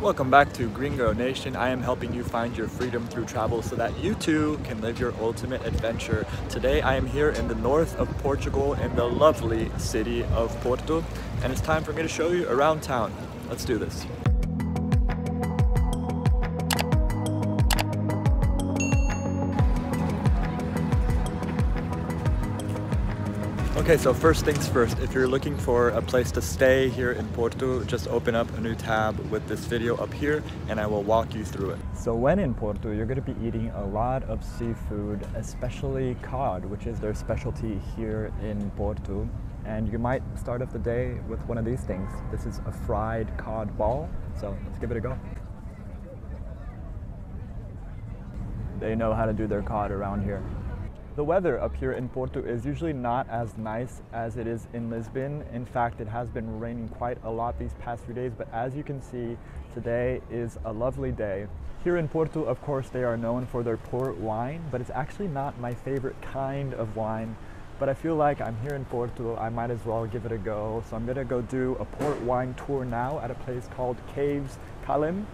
Welcome back to Gringo Nation. I am helping you find your freedom through travel so that you too can live your ultimate adventure. Today I am here in the north of Portugal in the lovely city of Porto and it's time for me to show you around town. Let's do this. Okay, so first things first, if you're looking for a place to stay here in Porto, just open up a new tab with this video up here and I will walk you through it. So when in Porto, you're gonna be eating a lot of seafood, especially cod, which is their specialty here in Porto. And you might start off the day with one of these things. This is a fried cod ball, so let's give it a go. They know how to do their cod around here. The weather up here in Porto is usually not as nice as it is in Lisbon. In fact, it has been raining quite a lot these past few days, but as you can see, today is a lovely day. Here in Porto, of course, they are known for their port wine, but it's actually not my favorite kind of wine. But I feel like I'm here in Porto, I might as well give it a go. So I'm gonna go do a port wine tour now at a place called Caves Calem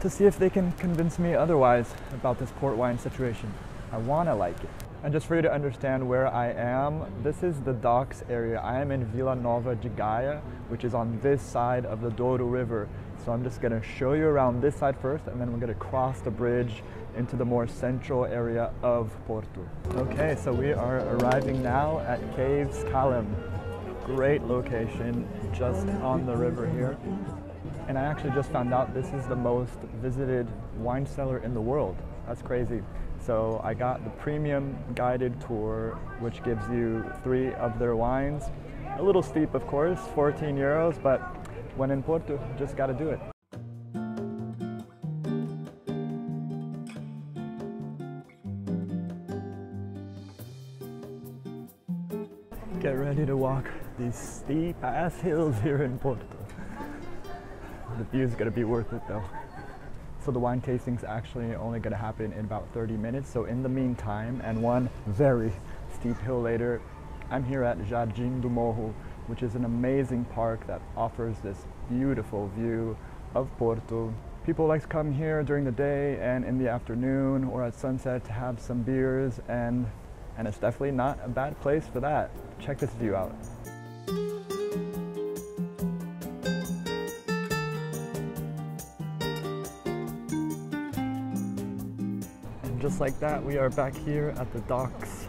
to see if they can convince me otherwise about this port wine situation. I wanna like it. And just for you to understand where I am, this is the docks area. I am in Vila Nova de Gaia, which is on this side of the Douro River. So I'm just gonna show you around this side first, and then we're gonna cross the bridge into the more central area of Porto. Okay, so we are arriving now at Caves Calem. Great location, just on the river here. And I actually just found out this is the most visited wine cellar in the world. That's crazy. So I got the premium guided tour, which gives you three of their wines. A little steep, of course, 14 euros, but when in Porto, just gotta do it. Get ready to walk these steep ass hills here in Porto. The view's gonna be worth it though. So the wine tasting is actually only gonna happen in about 30 minutes. So in the meantime, and one very steep hill later, I'm here at Jardim do Morro, which is an amazing park that offers this beautiful view of Porto. People like to come here during the day and in the afternoon or at sunset to have some beers and and it's definitely not a bad place for that. Check this view out. Just like that, we are back here at the docks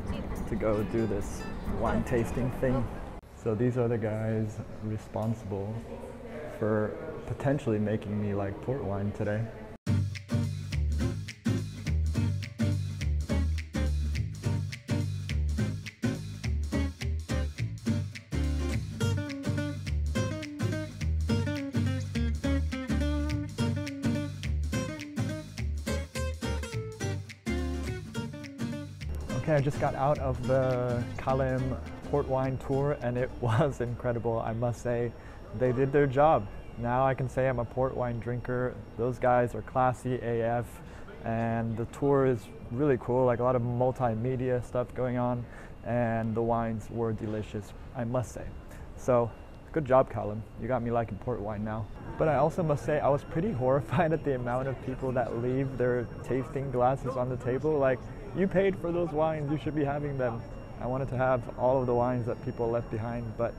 to go do this wine tasting thing. So these are the guys responsible for potentially making me like port wine today. Okay, I just got out of the Calem port wine tour and it was incredible, I must say. They did their job. Now I can say I'm a port wine drinker. Those guys are classy AF and the tour is really cool, like a lot of multimedia stuff going on and the wines were delicious, I must say. So good job, Calem. You got me liking port wine now. But I also must say I was pretty horrified at the amount of people that leave their tasting glasses on the table. Like you paid for those wines, you should be having them. I wanted to have all of the wines that people left behind, but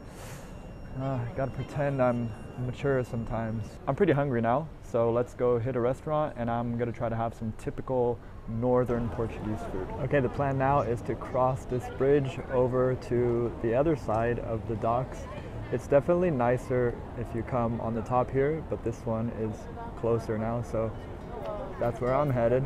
uh, I gotta pretend I'm mature sometimes. I'm pretty hungry now, so let's go hit a restaurant and I'm gonna try to have some typical northern Portuguese food. Okay, the plan now is to cross this bridge over to the other side of the docks. It's definitely nicer if you come on the top here, but this one is closer now, so that's where I'm headed.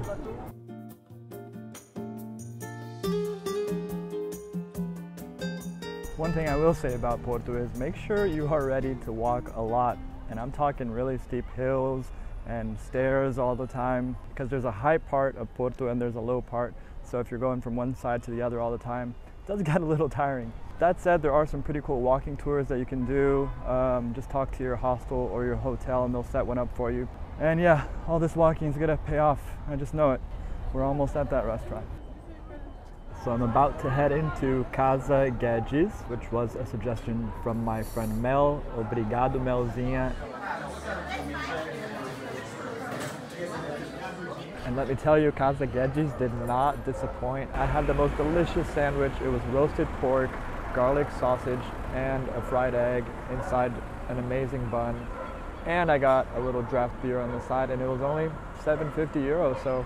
One thing I will say about Porto is make sure you are ready to walk a lot. And I'm talking really steep hills and stairs all the time because there's a high part of Porto and there's a low part. So if you're going from one side to the other all the time, it does get a little tiring. That said, there are some pretty cool walking tours that you can do. Um, just talk to your hostel or your hotel and they'll set one up for you. And yeah, all this walking is gonna pay off. I just know it. We're almost at that restaurant. So I'm about to head into Casa Guedes, which was a suggestion from my friend Mel. Obrigado, Melzinha. And let me tell you, Casa Guedes did not disappoint. I had the most delicious sandwich. It was roasted pork, garlic sausage, and a fried egg inside an amazing bun. And I got a little draft beer on the side, and it was only 7.50 euros. So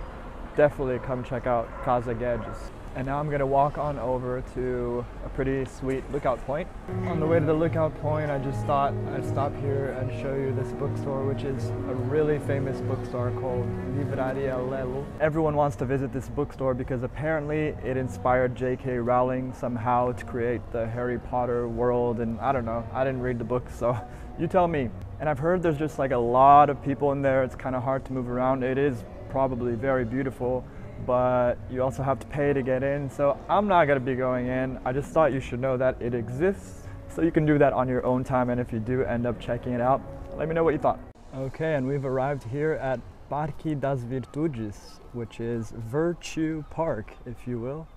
definitely come check out Casa Guedes. And now I'm gonna walk on over to a pretty sweet lookout point. On the way to the lookout point, I just thought I'd stop here and show you this bookstore, which is a really famous bookstore called Livraria Lello. Everyone wants to visit this bookstore because apparently it inspired J.K. Rowling somehow to create the Harry Potter world. And I don't know, I didn't read the book, so you tell me. And I've heard there's just like a lot of people in there. It's kind of hard to move around. It is probably very beautiful but you also have to pay to get in. So I'm not gonna be going in. I just thought you should know that it exists. So you can do that on your own time. And if you do end up checking it out, let me know what you thought. Okay, and we've arrived here at Parque das Virtudes, which is Virtue Park, if you will.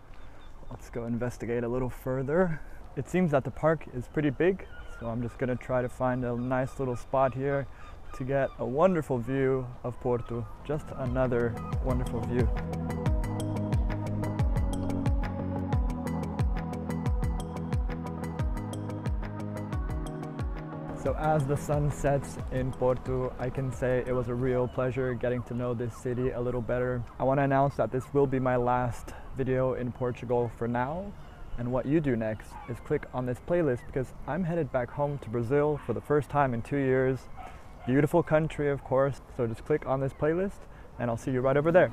Let's go investigate a little further. It seems that the park is pretty big, so I'm just gonna try to find a nice little spot here to get a wonderful view of Porto. Just another wonderful view. So as the sun sets in Porto, I can say it was a real pleasure getting to know this city a little better. I want to announce that this will be my last video in Portugal for now. And what you do next is click on this playlist because I'm headed back home to Brazil for the first time in two years Beautiful country, of course. So just click on this playlist and I'll see you right over there.